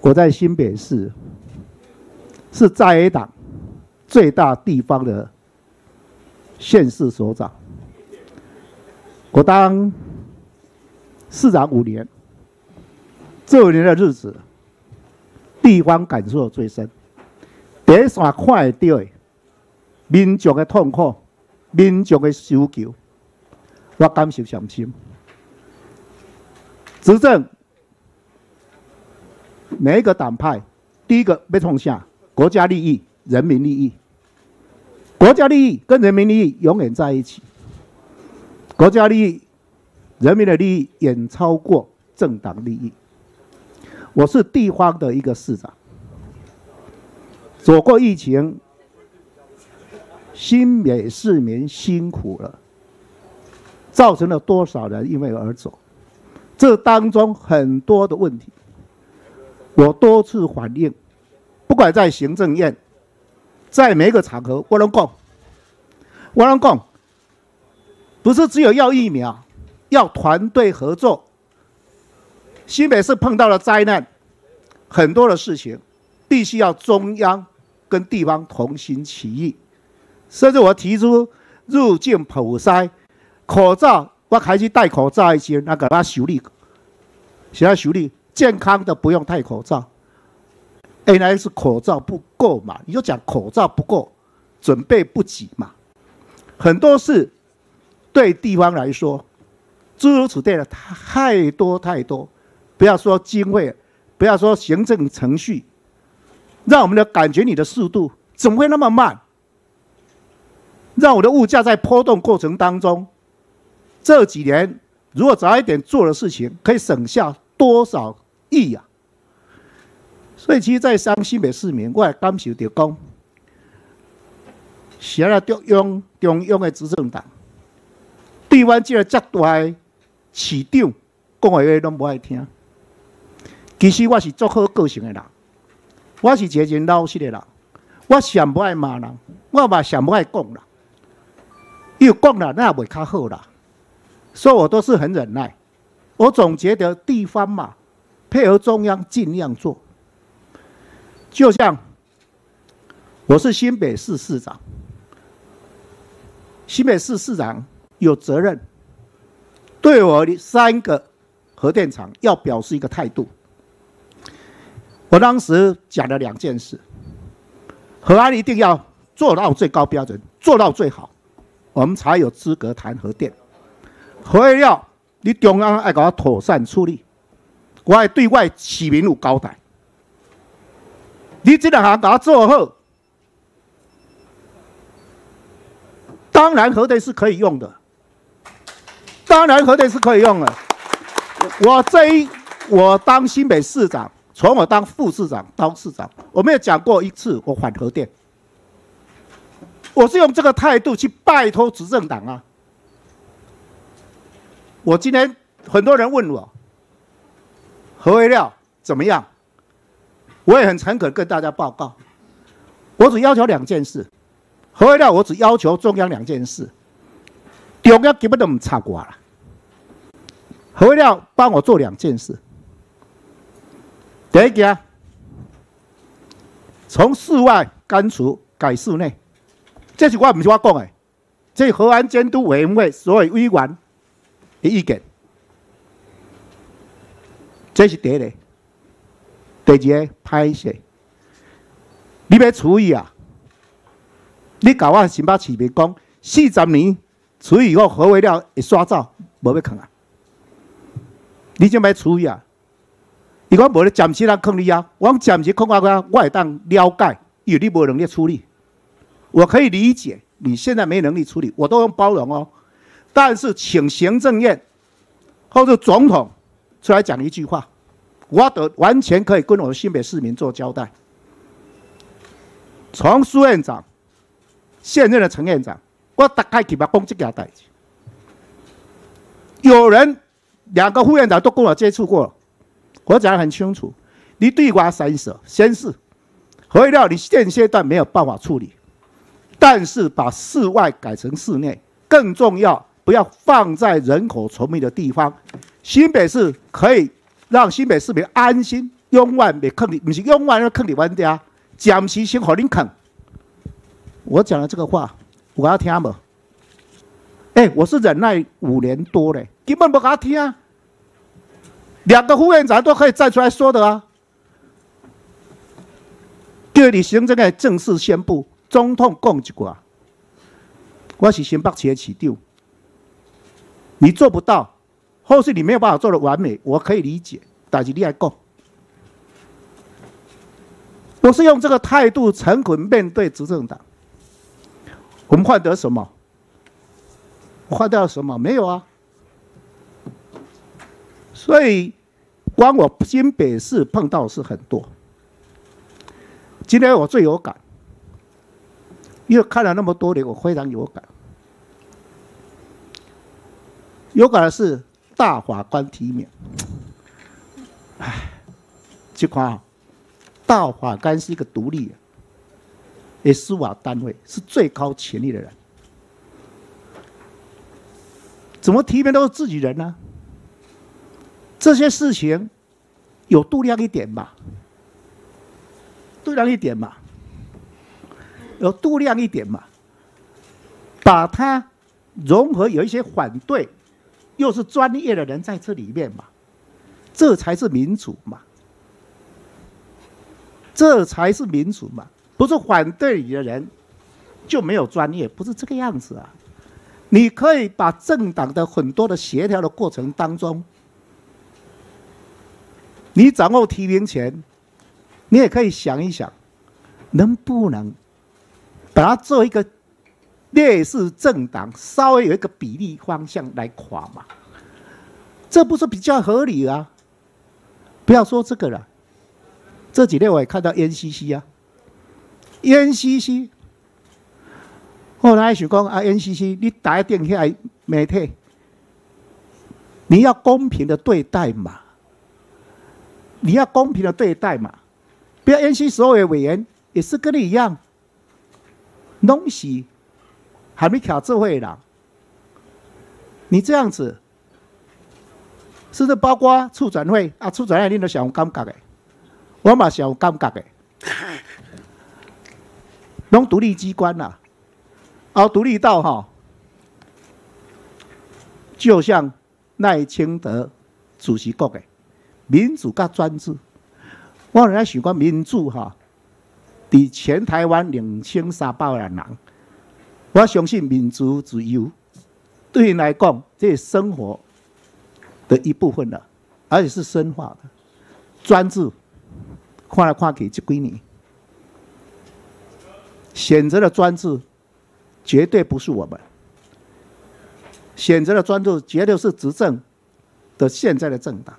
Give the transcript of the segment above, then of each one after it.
我在新北市是在野党最大地方的县市首长，我当市长五年，这五年的日子，地方感受最深，第一线看会到的民众的痛苦、民众的需求，我感受上深。执政每一个党派，第一个被冲下国家利益、人民利益。国家利益跟人民利益永远在一起。国家利益、人民的利益远超过政党利益。我是地方的一个市长，走过疫情，新北市民辛苦了，造成了多少人因为而走？这当中很多的问题，我多次反映，不管在行政院，在每个场合，我能讲，我能讲，不是只有要疫苗，要团队合作。新北市碰到了灾难，很多的事情，必须要中央跟地方同心齐力，甚至我提出入境普筛口罩。我开始戴口罩一些，那个他修理，现在修理健康的不用戴口罩。原来是口罩不够嘛？你就讲口罩不够，准备不及嘛？很多事对地方来说，诸如此类的太多太多。不要说经费，不要说行政程序，让我们的感觉你的速度怎么会那么慢？让我的物价在波动过程当中。这几年如果早一点做的事情，可以省下多少亿呀？所以，其实，在山西的市民，我也感受到讲，现在中央中央的执政党，对阮这个这大市长讲的话拢不爱听。其实我是足好个性的人，我是一个真老实的人，我上不爱骂人，我嘛上不爱讲人，又讲人那也袂较好啦。所以我都是很忍耐，我总觉得地方嘛，配合中央尽量做。就像我是新北市市长，新北市市长有责任对我的三个核电厂要表示一个态度。我当时讲了两件事：核安一定要做到最高标准，做到最好，我们才有资格谈核电。核料，你中央爱给我妥善处理，我爱对外市民有交代。你这两行给我做好，当然核电是可以用的，当然核电是可以用的。我这一我当新北市长，从我当副市长到市长，我没有讲过一次我反核电，我是用这个态度去拜托执政党啊。我今天很多人问我核废料怎么样，我也很诚恳跟大家报告，我只要求两件事，核废料我只要求中央两件事，中央根本都唔插过了，核废料帮我做两件事，第一件，从室外干除改室内，这是我唔是我讲的，这是核安监督委员会所有委员的。意见，这是第一个。第二个拍摄，你要处理啊？你搞我新北市民讲，四十年处理以后核废料会刷走，无要坑啊？你就要处理啊？伊讲无咧暂时人坑你啊，我暂时坑我个，我会当了解，因为你无能力处理，我可以理解你现在没能力处理，我都用包容哦。但是，请行政院或者总统出来讲一句话，我都完全可以跟我的新北市民做交代。从苏院长、现任的陈院长，我大概给他讲这件代志。有人两个副院长都跟我接触过，我讲的很清楚。你对瓜三舍，先是核料，你现阶段没有办法处理，但是把室外改成室内，更重要。不要放在人口稠密的地方，新北市可以让新北市民安心永远别坑你，不是永远要坑你冤家，暂时先和你坑。我讲的这个话，我要听不？哎，我是忍耐五年多嘞，根本不给他听啊。两个副院长都可以站出来说的啊。叫你行政的正式宣布，总统讲一句话：我是新北市的市长，你做不到，或是你没有办法做的完美，我可以理解，但是你还够。我是用这个态度诚恳面对执政党。我们换得什么？我换掉什么？没有啊。所以，光我新北市碰到是很多。今天我最有感，因为看了那么多年，我非常有感。有感的是大法官提名。唉，这块大法官是一个独立的司法单位，是最高权力的人，怎么提名都是自己人呢？这些事情有度量一点吧。度量一点嘛，有度量一点嘛，把它融合，有一些反对，又是专业的人在这里面嘛，这才是民主嘛，这才是民主嘛，不是反对你的人就没有专业，不是这个样子啊。你可以把政党的很多的协调的过程当中，你掌握提名权。你也可以想一想，能不能把它做一个劣势政党，稍微有一个比例方向来垮嘛？这不是比较合理啊？不要说这个了，这几天我也看到 NCC 啊，NCC，后来想讲啊，NCC，你打电话来媒体，你要公平的对待嘛？你要公平的对待嘛？不要 NCC 所有委员也是跟你一样，东西还没考智慧啦。你这样子，是不是包括处转会啊？处转会你都想感觉的，我嘛想感觉的，拢独立机关呐，啊，独立到哈，就像赖清德主席讲的，民主加专制。我人家喜欢民主哈，比全台湾两千三百万人，我相信民主自由对你来讲，这是生活的一部分了，而且是深化的。专制，看来看去就归你，选择的专制绝对不是我们，选择的专制绝对是执政的现在的政党。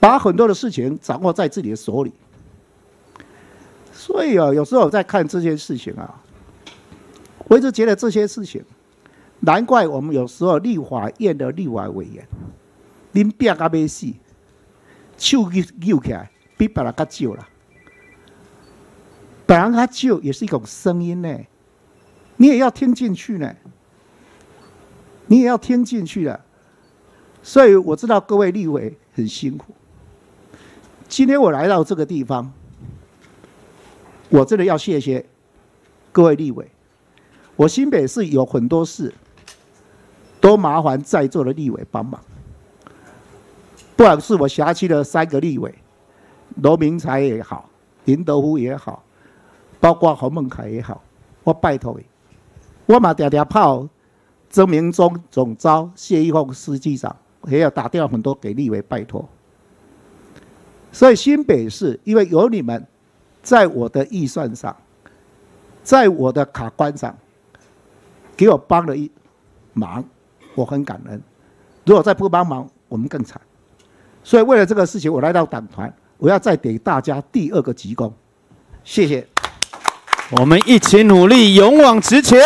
把很多的事情掌握在自己的手里，所以啊，有时候我在看这些事情啊，我一直觉得这些事情，难怪我们有时候立法院的立法委员，恁变个没死，手举举起来比别人较少了，别人较少也是一种声音呢，你也要听进去呢，你也要听进去的，所以我知道各位立委很辛苦。今天我来到这个地方，我真的要谢谢各位立委。我新北市有很多事，都麻烦在座的立委帮忙。不管是我辖区的三个立委，罗明才也好，林德福也好，包括侯孟凯也好，我拜托你，我嘛嗲嗲泡，曾明忠总召、谢依凤司机长，也要打电话很多给立委拜托。所以新北市，因为有你们，在我的预算上，在我的卡关上，给我帮了一忙，我很感恩。如果再不帮忙，我们更惨。所以为了这个事情，我来到党团，我要再给大家第二个鞠躬，谢谢。我们一起努力，勇往直前。